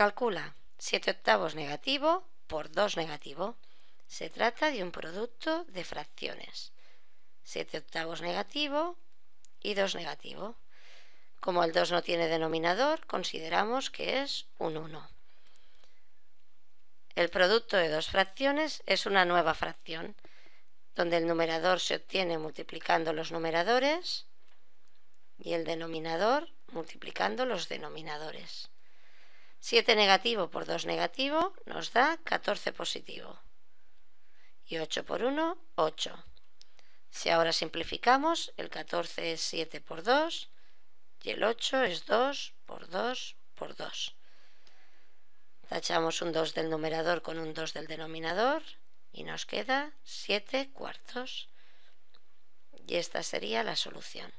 Calcula 7 octavos negativo por 2 negativo. Se trata de un producto de fracciones. 7 octavos negativo y 2 negativo. Como el 2 no tiene denominador, consideramos que es un 1. El producto de dos fracciones es una nueva fracción, donde el numerador se obtiene multiplicando los numeradores y el denominador multiplicando los denominadores. 7 negativo por 2 negativo nos da 14 positivo. Y 8 por 1, 8. Si ahora simplificamos, el 14 es 7 por 2 y el 8 es 2 por 2 por 2. Tachamos un 2 del numerador con un 2 del denominador y nos queda 7 cuartos. Y esta sería la solución.